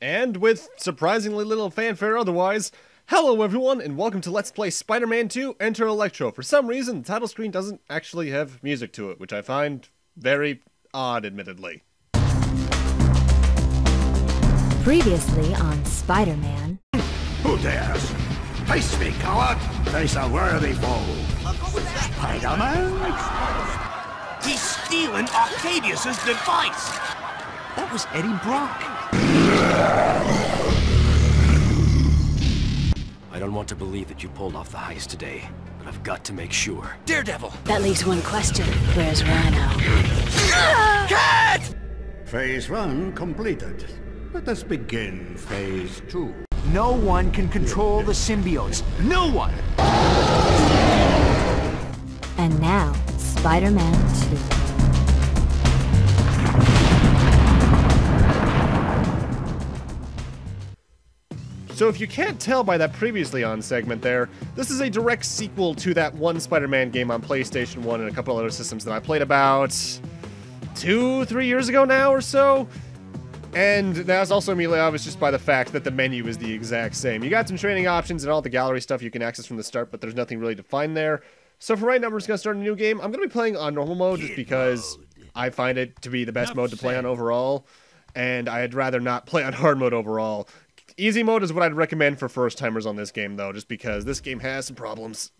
And with surprisingly little fanfare otherwise, hello everyone and welcome to Let's Play Spider-Man 2 Enter Electro. For some reason, the title screen doesn't actually have music to it, which I find very odd, admittedly. Previously on Spider-Man. Who dares? Face me, coward! Face a worthy foe. Spider-Man? He's stealing Octavius's device! That was Eddie Brock. I don't want to believe that you pulled off the heist today, but I've got to make sure. Daredevil! That leaves one question. Where's Rhino? Cat! Phase one completed. Let us begin phase two. No one can control the symbiotes. No one! And now, Spider-Man 2. So if you can't tell by that previously on segment there, this is a direct sequel to that one Spider-Man game on PlayStation 1 and a couple other systems that I played about two, three years ago now or so. And that's also immediately obvious just by the fact that the menu is the exact same. You got some training options and all the gallery stuff you can access from the start, but there's nothing really defined there. So for right now, we're just going to start a new game. I'm going to be playing on normal mode just because I find it to be the best mode to play on overall. And I'd rather not play on hard mode overall. Easy mode is what I'd recommend for first timers on this game, though, just because this game has some problems.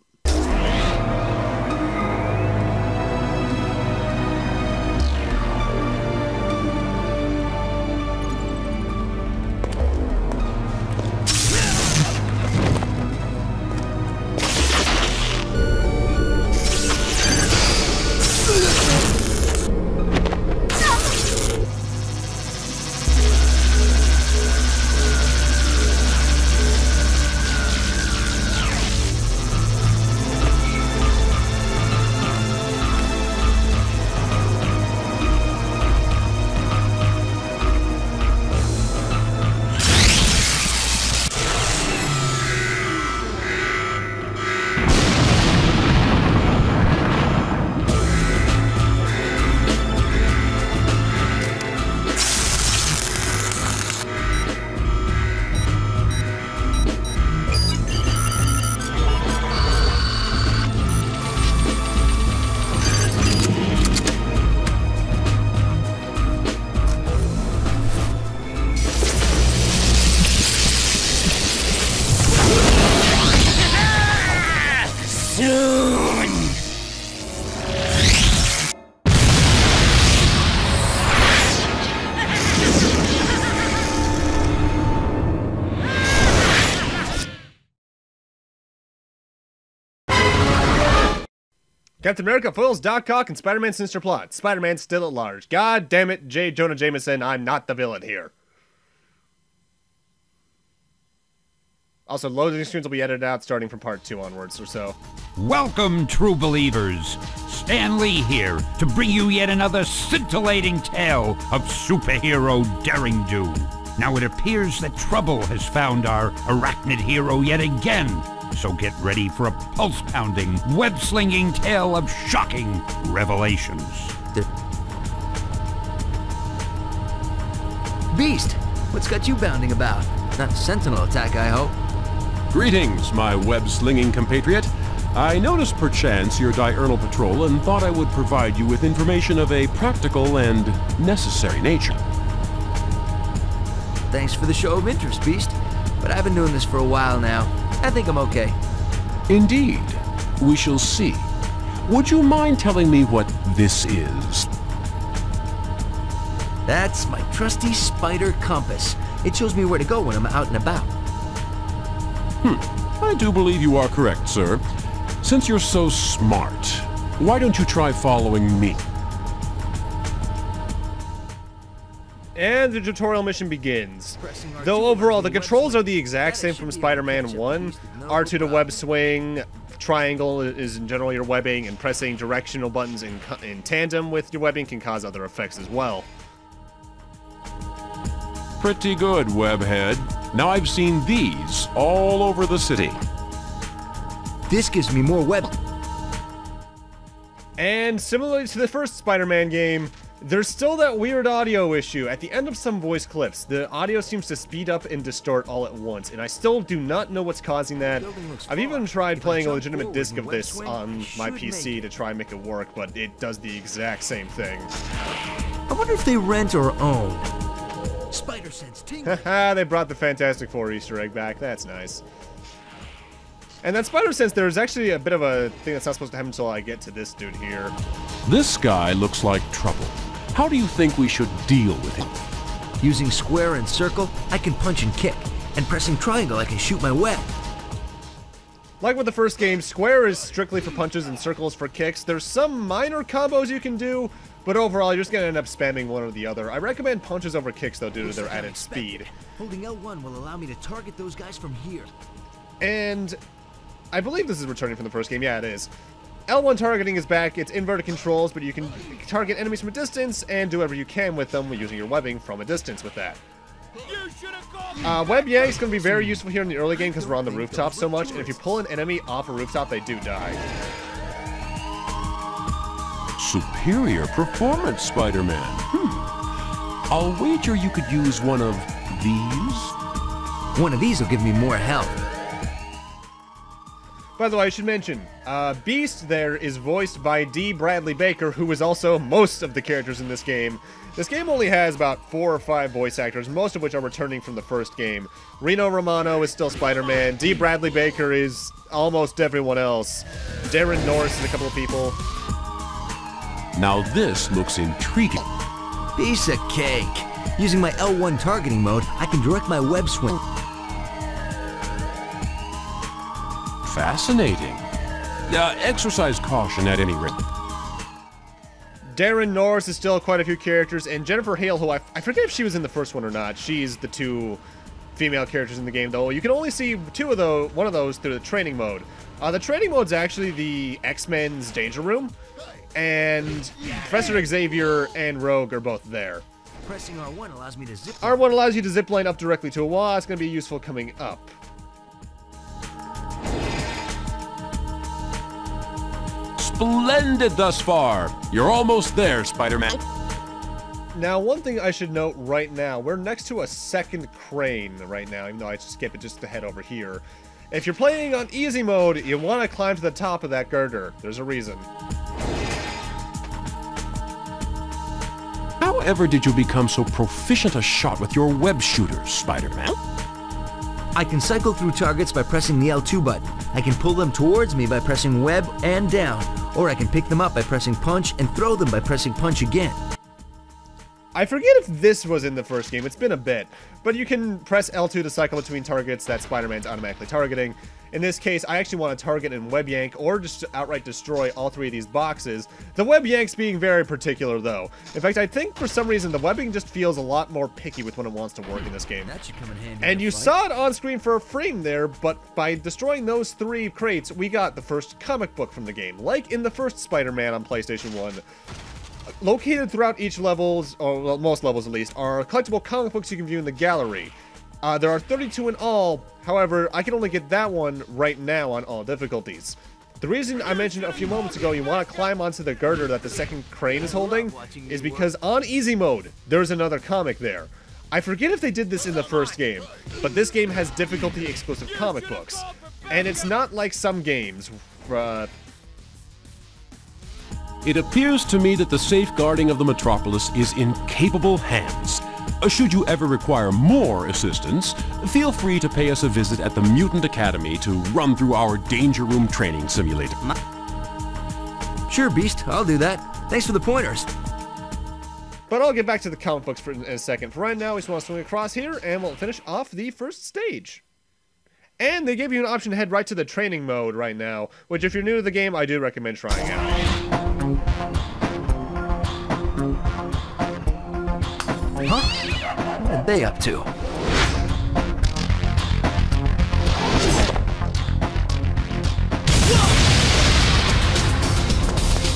Captain America foils Doc Ock and Spider-Man sinister plot. Spider-Man still at large. God damn it, J. Jonah Jameson, I'm not the villain here. Also, loads loading screens will be edited out starting from part two onwards or so. Welcome, true believers. Stan Lee here to bring you yet another scintillating tale of superhero daring do. Now it appears that trouble has found our arachnid hero yet again. So get ready for a pulse pounding, web slinging tale of shocking revelations. Beast, what's got you bounding about? Not a sentinel attack, I hope. Greetings, my web-slinging compatriot. I noticed perchance your diurnal patrol and thought I would provide you with information of a practical and necessary nature. Thanks for the show of interest, Beast. But I've been doing this for a while now. I think I'm okay. Indeed. We shall see. Would you mind telling me what this is? That's my trusty spider compass. It shows me where to go when I'm out and about. Hmm. I do believe you are correct, sir. Since you're so smart, why don't you try following me? And the tutorial mission begins. Though overall, the controls are the exact same from Spider-Man 1. R2 to web swing, triangle is in general your webbing, and pressing directional buttons in, in tandem with your webbing can cause other effects as well. Pretty good, Webhead. Now I've seen these all over the city. This gives me more web. And similarly to the first Spider-Man game, There's still that weird audio issue. At the end of some voice clips, the audio seems to speed up and distort all at once, and I still do not know what's causing that. I've even tried playing a legitimate disc of this on my PC to try and make it work, but it does the exact same thing. I wonder if they rent or own. Spider sense tingling. Haha, they brought the Fantastic Four Easter egg back. That's nice. And that Spider Sense, there's actually a bit of a thing that's not supposed to happen until I get to this dude here. This guy looks like trouble. How do you think we should deal with him? Using square and circle, I can punch and kick. And pressing triangle, I can shoot my web. Like with the first game, square is strictly for punches and circles for kicks. There's some minor combos you can do, but overall, you're just gonna end up spamming one or the other. I recommend punches over kicks, though, due to their added speed. Holding L1 will allow me to target those guys from here. And I believe this is returning from the first game. Yeah, it is. L1 targeting is back. It's inverted controls, but you can target enemies from a distance and do whatever you can with them using your webbing from a distance with that. Uh, web yank's going to be very useful here in the early game because we're on the rooftop so much, and if you pull an enemy off a rooftop, they do die. Superior performance, Spider-Man. Hmm. I'll wager you could use one of these? One of these will give me more health. By the way, I should mention, uh, Beast there is voiced by D. Bradley Baker, who is also most of the characters in this game. This game only has about four or five voice actors, most of which are returning from the first game. Rino Romano is still Spider-Man. D. Bradley Baker is almost everyone else. Daran Norris is a couple of people. Now this looks intriguing. Piece of cake. Using my L1 targeting mode, I can direct my web swing. Fascinating. Uh, exercise caution at any rate. Daran Norris is still quite a few characters, and Jennifer Hale, who I, I forget if she was in the first one or not. She's the two female characters in the game, though. You can only see two of those, one of those through the training mode. Uh, the training mode's actually the X-Men's Danger Room, and Professor Xavier and Rogue are both there. Pressing R1 allows me to zip. R1 allows you to zip line up directly to a wall. It's going to be useful coming up. Splendid thus far. You're almost there, Spider-Man. Now, one thing I should note right now, we're next to a second crane right now, even though I skip it just to head over here. If you're playing on easy mode, you want to climb to the top of that girder. There's a reason. However did you become so proficient a shot with your web shooters, Spider-Man? I can cycle through targets by pressing the L2 button. I can pull them towards me by pressing web and down, or I can pick them up by pressing punch and throw them by pressing punch again. I forget if this was in the first game, it's been a bit, but you can press L2 to cycle between targets that Spider-Man's automatically targeting. In this case, I actually want to target and web yank or just outright destroy all three of these boxes. The web yanks being very particular though. In fact, I think for some reason the webbing just feels a lot more picky with when it wants to work in this game. That should come in handy. And you fight. saw it on screen for a frame there, but by destroying those three crates, we got the first comic book from the game, like in the first Spider-Man on PlayStation 1. Located throughout each levels, or well, most levels at least, are collectible comic books you can view in the gallery. Uh, there are 32 in all, however, I can only get that one right now on all difficulties. The reason I mentioned a few moments ago you want to climb onto the girder that the second crane is holding is because on easy mode, there's another comic there. I forget if they did this in the first game, but this game has difficulty exclusive comic books. And it's not like some games, uh, It appears to me that the safeguarding of the Metropolis is in capable hands. Should you ever require more assistance, feel free to pay us a visit at the Mutant Academy to run through our Danger Room training simulator. Sure, Beast, I'll do that. Thanks for the pointers. But I'll get back to the comic books for in a second. For right now, we just want to swing across here, and we'll finish off the first stage. And they gave you an option to head right to the training mode right now, which if you're new to the game, I do recommend trying out. Huh? What are they up to?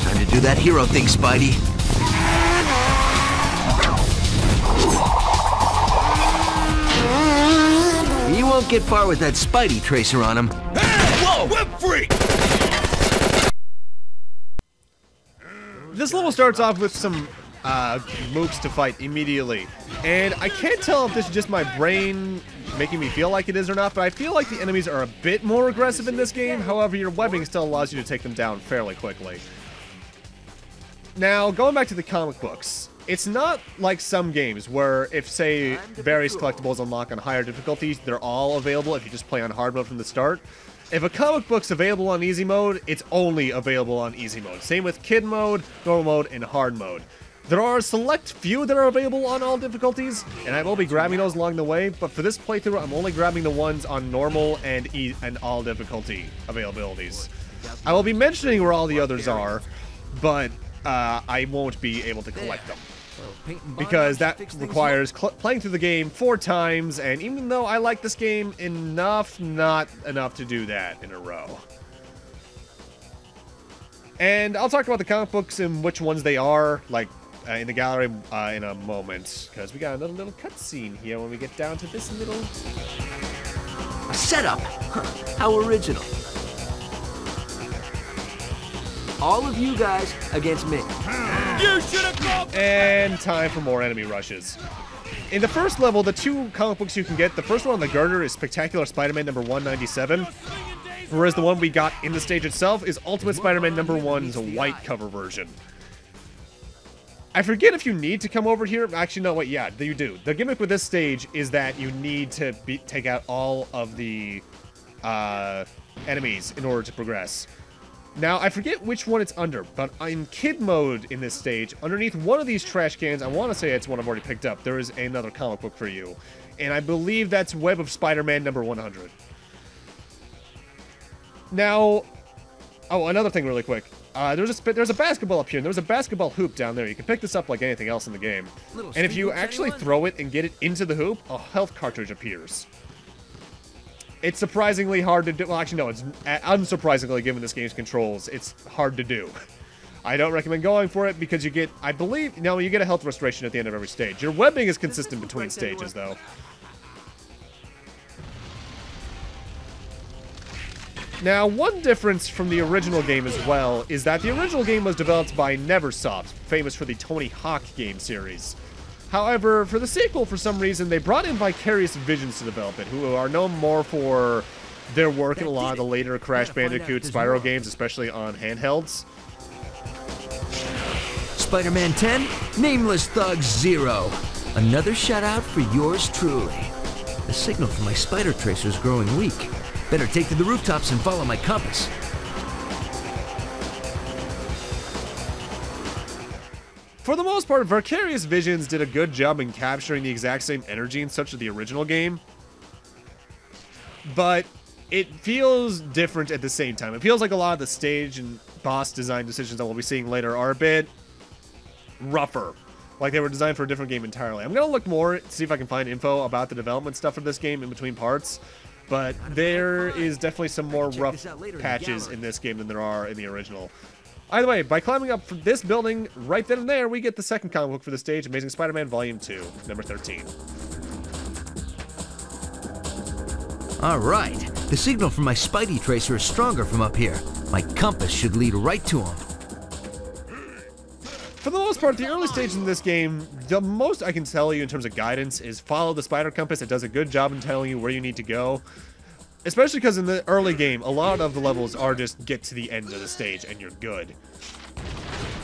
Time to do that hero thing, Spidey. You won't get far with that Spidey tracer on him. Whoa, web freak! This level starts off with some uh, mooks to fight immediately. And I can't tell if this is just my brain making me feel like it is or not, but I feel like the enemies are a bit more aggressive in this game. However, your webbing still allows you to take them down fairly quickly. Now, going back to the comic books, it's not like some games where if, say, various collectibles unlock on higher difficulties, they're all available if you just play on hard mode from the start. If a comic book's available on easy mode, it's only available on easy mode. Same with kid mode, normal mode, and hard mode. There are a select few that are available on all difficulties, and I will be grabbing those along the way, but for this playthrough, I'm only grabbing the ones on normal and e and all difficulty availabilities. I will be mentioning where all the others are, but uh, I won't be able to collect them because that requires playing through the game four times, and even though I like this game enough, not enough to do that in a row. And I'll talk about the comic books and which ones they are, like uh, in the gallery uh, in a moment, because we got another little cutscene here when we get down to this little... A setup! Huh. How original. All of you guys against me. You should have called... And time for more enemy rushes. In the first level, the two comic books you can get, the first one on the girder is Spectacular Spider-Man number 197, whereas the one we got in the stage itself is Ultimate Spider-Man number 1's white cover version. I forget if you need to come over here. Actually, no, wait, yeah, you do. The gimmick with this stage is that you need to be, take out all of the uh, enemies in order to progress. Now, I forget which one it's under, but in kid mode in this stage, underneath one of these trash cans, I want to say it's one I've already picked up, there is another comic book for you. And I believe that's Web of Spider-Man number 100. Now, oh, another thing really quick. Uh, there's a there's a basketball up here, and there's a basketball hoop down there. You can pick this up like anything else in the game. And if you actually throw it and get it into the hoop, a health cartridge appears. It's surprisingly hard to do. Well, actually, no, it's uh, unsurprisingly given this game's controls, it's hard to do. I don't recommend going for it because you get, I believe, no, you get a health restoration at the end of every stage. Your webbing is consistent between stages, though. Now, one difference from the original game as well is that the original game was developed by Neversoft, famous for the Tony Hawk game series. However, for the sequel, for some reason, they brought in Vicarious Visions to develop it, who are known more for their work in a lot of the later Crash Bandicoot, Spyro games, especially on handhelds. Spider-Man 10, Nameless Thug Zero. Another shout out for yours truly. The signal from my spider tracer is growing weak. Better take to the rooftops and follow my compass. For the most part, Vicarious Visions did a good job in capturing the exact same energy and such of the original game. But it feels different at the same time. It feels like a lot of the stage and boss design decisions that we'll be seeing later are a bit rougher. Like they were designed for a different game entirely. I'm going to look more, see if I can find info about the development stuff for this game in between parts. But there is definitely some more rough patches in this game than there are in the original. Either way, by climbing up from this building, right then and there, we get the second comic book for the stage, Amazing Spider-Man Volume 2, number 13. Alright, the signal from my Spidey tracer is stronger from up here. My compass should lead right to him. For the most part, the early stages in this game, the most I can tell you in terms of guidance is follow the spider compass. It does a good job in telling you where you need to go. Especially because in the early game, a lot of the levels are just get to the end of the stage and you're good.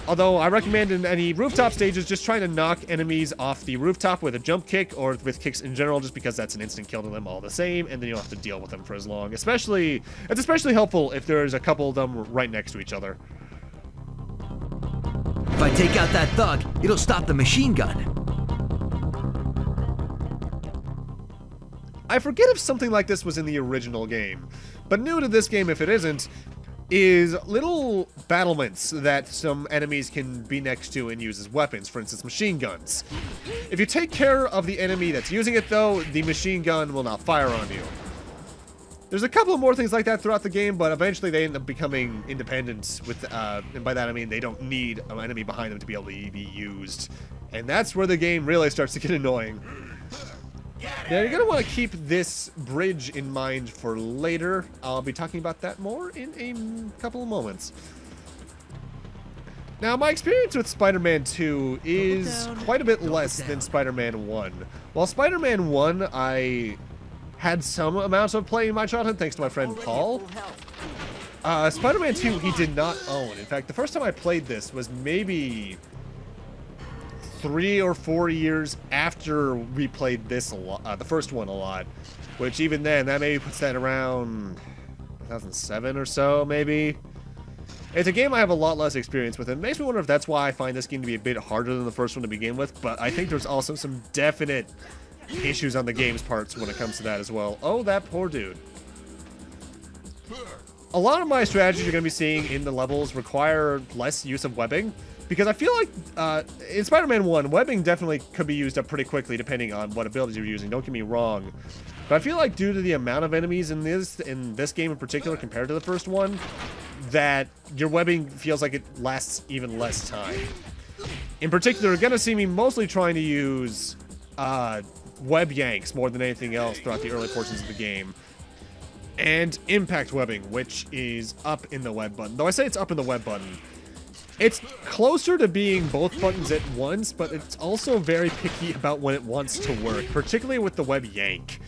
Although I recommend in any rooftop stages just trying to knock enemies off the rooftop with a jump kick or with kicks in general just because that's an instant kill to them all the same and then you don't have to deal with them for as long. Especially, it's especially helpful if there's a couple of them right next to each other. If I take out that thug, it'll stop the machine gun. I forget if something like this was in the original game, but new to this game if it isn't, is little battlements that some enemies can be next to and use as weapons, for instance machine guns. If you take care of the enemy that's using it though, the machine gun will not fire on you. There's a couple more things like that throughout the game, but eventually they end up becoming independent with, uh, and by that I mean they don't need an enemy behind them to be able to be used. And that's where the game really starts to get annoying. Now, you're going to want to keep this bridge in mind for later. I'll be talking about that more in a couple of moments. Now, my experience with Spider-Man 2 is quite a bit double less down. than Spider-Man 1. While Spider-Man 1, I had some amounts of play in my childhood thanks to my friend Paul. Uh, Spider-Man 2, he did not own. In fact, the first time I played this was maybe three or four years after we played this a lot, uh, the first one a lot. Which even then, that maybe puts that around 2007 or so, maybe. It's a game I have a lot less experience with. And it makes me wonder if that's why I find this game to be a bit harder than the first one to begin with. But I think there's also some definite issues on the game's parts when it comes to that as well. Oh, that poor dude. A lot of my strategies you're going to be seeing in the levels require less use of webbing. Because I feel like uh, in Spider-Man 1, webbing definitely could be used up pretty quickly depending on what abilities you're using. Don't get me wrong. But I feel like due to the amount of enemies in this in this game in particular compared to the first one, that your webbing feels like it lasts even less time. In particular, you're going to see me mostly trying to use uh, web yanks more than anything else throughout the early portions of the game. And impact webbing, which is up in the web button. Though I say it's up in the web button, it's closer to being both buttons at once, but it's also very picky about when it wants to work, particularly with the web yank.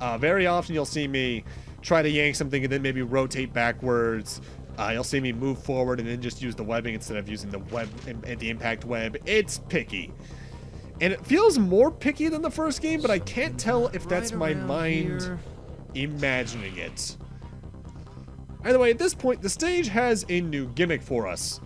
Uh, very often you'll see me try to yank something and then maybe rotate backwards. Uh, you'll see me move forward and then just use the webbing instead of using the web and the impact web. It's picky. And it feels more picky than the first game, but I can't tell if that's my mind here. imagining it. Either way, at this point, the stage has a new gimmick for us.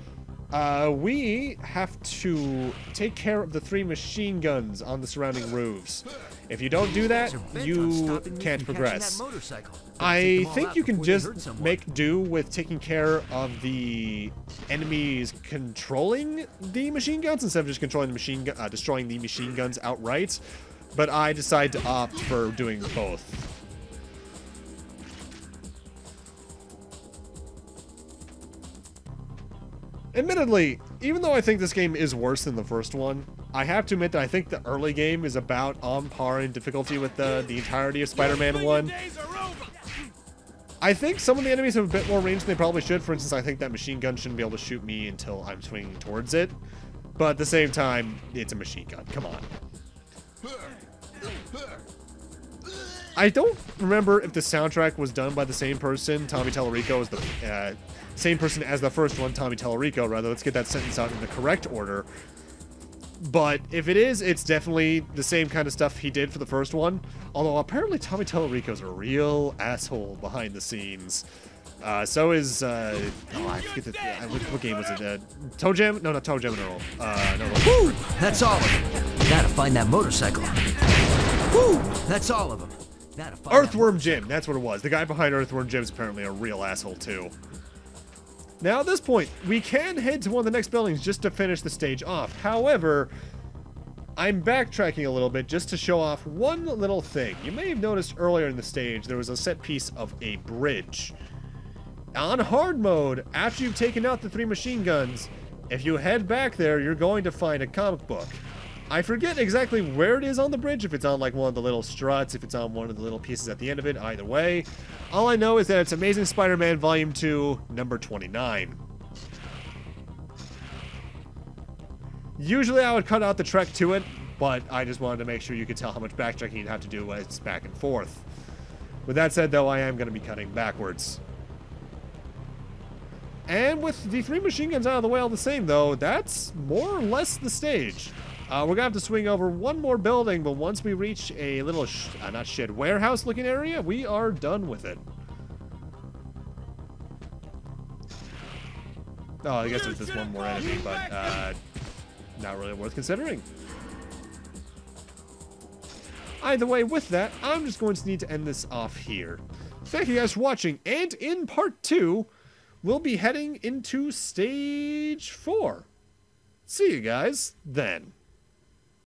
Uh, we have to take care of the three machine guns on the surrounding roofs. If you don't do that, They're bent on you can't progress. that motorcycle. Gotta take I think you can just make do with taking care of the enemies controlling the machine guns instead of just controlling the machine, uh, destroying the machine guns outright. But I decide to opt for doing both. Admittedly, even though I think this game is worse than the first one, I have to admit that I think the early game is about on par in difficulty with the, the entirety of Spider-Man 1. I think some of the enemies have a bit more range than they probably should. For instance, I think that machine gun shouldn't be able to shoot me until I'm swinging towards it. But at the same time, it's a machine gun. Come on. I don't remember if the soundtrack was done by the same person, Tommy Tallarico, as the uh, same person as the first one, Tommy Tallarico. Rather, let's get that sentence out in the correct order. But if it is, it's definitely the same kind of stuff he did for the first one. Although apparently Tommy Tallarico's a real asshole behind the scenes. Uh, so is uh, oh I forget the, uh, what, what game was it? Uh, Toe Jam? No, not Toe Jam Earl. Uh, no, no. Woo! That's all of them. Gotta find that motorcycle. Woo! That's all of them. Earthworm Jim, that's what it was. The guy behind Earthworm Jim is apparently a real asshole too. Now at this point, we can head to one of the next buildings just to finish the stage off. However, I'm backtracking a little bit just to show off one little thing. You may have noticed earlier in the stage there was a set piece of a bridge. On hard mode, after you've taken out the three machine guns, if you head back there, you're going to find a comic book. I forget exactly where it is on the bridge, if it's on like one of the little struts, if it's on one of the little pieces at the end of it, either way. All I know is that it's Amazing Spider-Man Volume 2, number 29. Usually I would cut out the trek to it, but I just wanted to make sure you could tell how much backtracking you'd have to do when it's back and forth. With that said, though, I am going to be cutting backwards. And with the three machine guns out of the way all the same, though, that's more or less the stage. Uh, we're going to have to swing over one more building, but once we reach a little, sh uh, not shed, warehouse-looking area, we are done with it. Oh, I guess there's this one more enemy, but uh, not really worth considering. Either way, with that, I'm just going to need to end this off here. Thank you guys for watching, and in part two, we'll be heading into stage four. See you guys then.